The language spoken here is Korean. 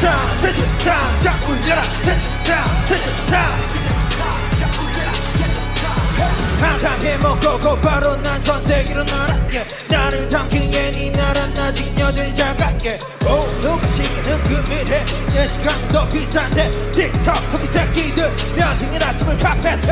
타임 텐션 타임 자 울려라 텐션 타임 텐션 타임 항상 해먹고 바로 난 전 세계로 날아게. 나를 담기에 니 나라 나진 여들 자갈게 오늘 시계는 금일해 내 시간도 비싼데. 틱톡 소비 새끼들 야생의 아침을 카페트